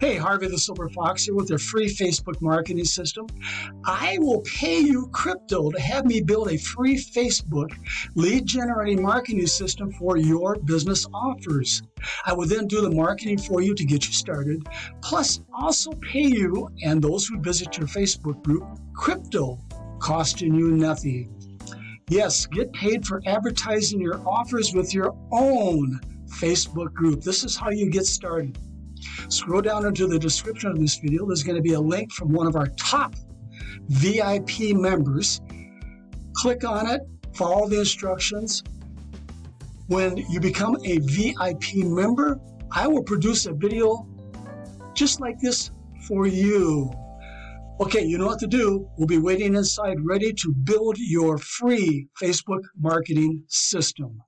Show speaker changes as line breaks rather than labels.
Hey, Harvey the Silver Fox here with their free Facebook marketing system. I will pay you crypto to have me build a free Facebook lead generating marketing system for your business offers. I will then do the marketing for you to get you started, plus also pay you and those who visit your Facebook group crypto, costing you nothing. Yes, get paid for advertising your offers with your own Facebook group. This is how you get started. Scroll down into the description of this video. There's going to be a link from one of our top VIP members. Click on it, follow the instructions. When you become a VIP member, I will produce a video just like this for you. Okay, you know what to do. We'll be waiting inside ready to build your free Facebook marketing system.